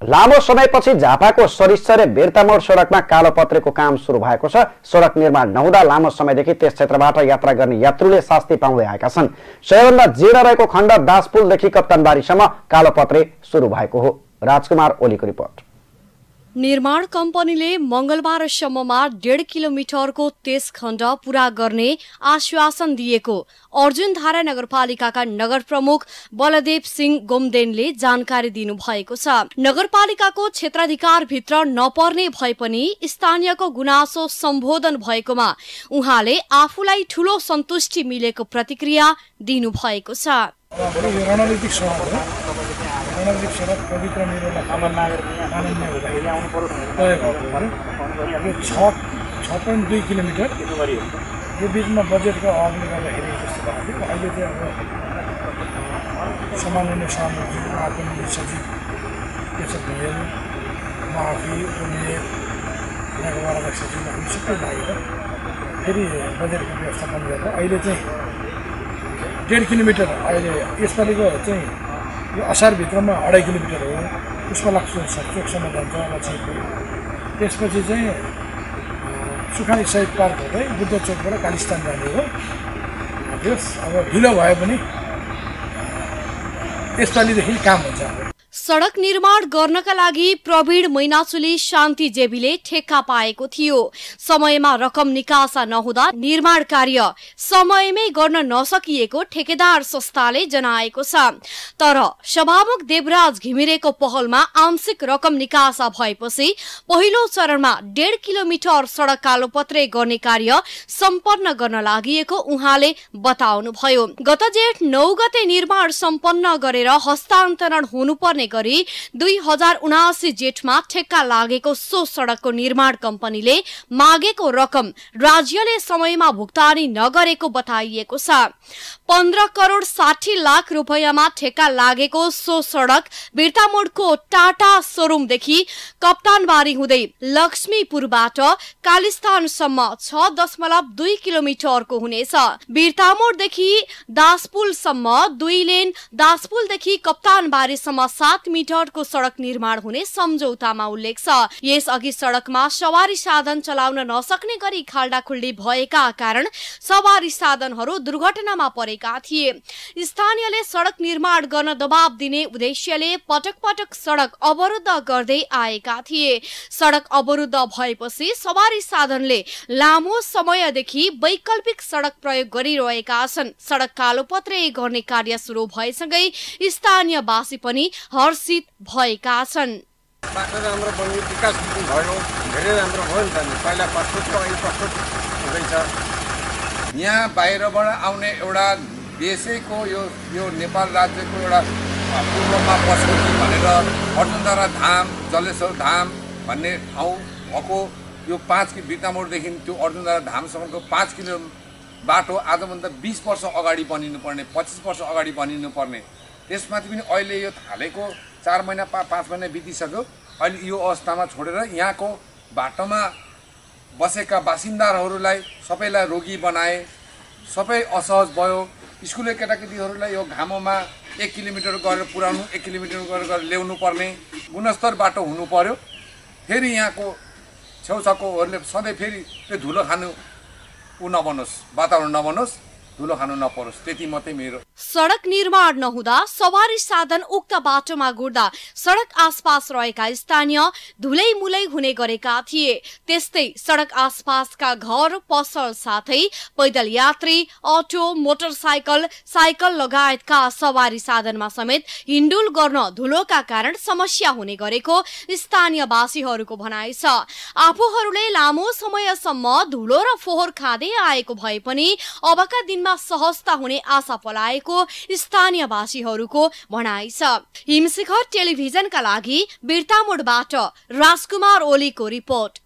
लामो समयपछि झापाको सरिसरे बेर्तामोड सडकमा कालो पत्रेको काम सुरु भएको छ। सडक निर्माण नहुँदा लामो समयदेखि त्यस क्षेत्रबाट यात्रा गर्ने यात्रुले शास्ति पाउँदै आएका छन्। सबैभन्दा जीर्ण रहेको खण्ड दासपुलदेखि कप्तानबारीसम्म कालो पत्रे सुरु भएको हो। राजकुमार ओलीको रिपोर्ट। निर्माण कम्पनीले मङ्गलबारसम्ममा डेढ किलोमिटरको त्यस खण्ड पूरा गर्ने आश्वासन दिएको। अर्जुनधारा नगरपालिकाका नगर प्रमुख बलदेव सिंह गोमदेनले जानकारी दिनुभएको छ। नगरपालिकाको क्षेत्राधिकारभित्र नपर्ने भए पनि स्थानीयको गुनासो सम्बोधन भएकोमा उहाँले आफूलाई ठूलो सन्तुष्टि मिलेको प्रतिक्रिया दिनुभएको छ। रणनीतिक सडक पवित्र मेरो माननीय हुँदाखेरि आउनु पऱ्यो यो छ छ पोइन्ट दुई किलोमिटर यो बिचमा बजेटको अभावले गर्दाखेरि जस्तो भएको थियो अहिले चाहिँ अब सामान्य सामग्री आएको सचिव त्यसो भइहाल्यो म आफै उपमेयर यहाँको वडाका सचिव हामी सबै लागेर फेरि बजेटको व्यवस्थापन गरेर अहिले चाहिँ डेढ किलोमिटर अहिले यसपालिको चाहिँ यो असारभित्रमा अढाई किलोमिटर हो। पुष्प लाग्छ चोकसम्म जान्छ लक्ष्मीपुर त्यसपछि चाहिँ सुखानी सहित पार्क हुँदै बुद्ध चोकबाट कालिस्तान जाने हो। त्यस अब ढिलो भए पनि यसपालिदेखि काम हुन्छ सडक निर्माण गर्नका लागि प्रवीण मैनाचुली शान्ति जेबीले ठेक्का पाएको थियो। समयमा रकम निकासा नहुँदा निर्माण कार्य समयमै गर्न नसकिएको ठेकेदार संस्थाले जनाएको छ। तर सभामुख देवराज घिमिरेको पहलमा आंशिक रकम निकासा भएपछि पहिलो चरणमा डेढ किलोमिटर सडक कालोपत्रे गर्ने कार्य सम्पन्न गर्न लागि उहाँले बताउनुभयो। गत जेठ नौ गते निर्माण सम्पन्न गरेर हस्तान्तरण हुनुपर्ने गरी दुई हजार उनासी जेठमा ठेक्का लागेको सो सडकको निर्माण कम्पनीले मागेको रकम राज्यले समयमा भुक्तानी नगरेको बताइएको छ। पन्ध्र करोड साठी लाख रुपियाँमा ठेक्का लागेको सो सडक बिर्तामोडको टाटा सोरुमदेखि कप्तानबारी हुँदै लक्ष्मीपुरबाट कालिस्तानसम्म छ दशमलव दुई किलोमिटरको हुनेछ। बिर्तामोडदेखि दासपुलसम्म दुई लेन दासपुलदेखि कप्तानबारीसम्म सात मिटरको सडक निर्माण हुने सम्झौतामा उल्लेख छ। यसअघि सडकमा सवारी साधन चलाउन नसक्ने गरी खाल्डाखुल्डी भएका कारण सवारी साधनहरू दुर्घटनामा परेका थिए। स्थानीयले सडक निर्माण गर्न दबाव दिने उद्देश्यले पटक पटक सडक अवरुद्ध गर्दै आएका थिए। सडक अवरुद्ध भएपछि सवारी साधनले लामो समयदेखि वैकल्पिक सडक प्रयोग गरिरहेका छन्। सडक कालोपत्रे गर्ने कार्य सुरु भएसँगै स्थानीयवासी पनि हर्ष विकसित भएका छन्। बाटो राम्रो बन्यो विकास भयो धेरै राम्रो भयो नि पहिला अहिले प्रस्तुत हुँदैछ। यहाँ बाहिरबाट आउने एउटा देशैको यो यो नेपाल राज्यको एउटा पूर्वमा पशुपति भनेर अर्जुनधारा धाम जलेश्वर धाम भन्ने ठाउँ भएको यो पाँच कि बिर्तामोडदेखि त्यो अर्जुनधारा धामसम्मको पाँच किलो बाटो आजभन्दा बिस वर्ष अगाडि बनिनु पर्ने पच्चिस वर्ष अगाडि बनिनु पर्ने त्यसमाथि पनि अहिले यो थालेको चार महिना पा पाँच महिना बितिसक्यो। अहिले यो अवस्थामा छोडेर यहाँको बाटोमा बसेका बासिन्दाहरूलाई सबैलाई रोगी बनाए सबै असहज भयो। स्कुले केटाकेटीहरूलाई यो घामोमा एक किलोमिटर गरेर पुऱ्याउनु एक किलोमिटर गरेर ल्याउनु पर्ने गुणस्तर बाटो हुनु पर्यो। फेरि यहाँको छेउछाउकोहरूले सधैँ फेरि त्यो धुलो खानु ऊ नबनोस् वातावरण नबनोस्। धुलो खानु नपरोस्। त्यति मेरो सडक निर्माण नहुँदा सवारी साधन उक्त बाटोमा गुड्दा सडक आसपास रहेका स्थानीय धुलै मुलै हुने गरेका थिए। त्यस्तै सडक आसपासका घर पसल साथै पैदल यात्री अटो मोटरसाइकल साइकल लगायतका सवारी साधनमा समेत हिन्डुल गर्न धुलोका कारण समस्या हुने गरेको स्थानीयवासीहरूको भनाइ छ। आफूहरूले लामो समयसम्म धुलो र फोहोर खाँदै आएको भए पनि अबका दिनमा सहजता हुने आशा पलाएको स्थानीयवासीहरूको भनाइ छ। हिमशिखर टेलिभिजनका लागि बिर्तामोडबाट राजकुमार ओलीको रिपोर्ट।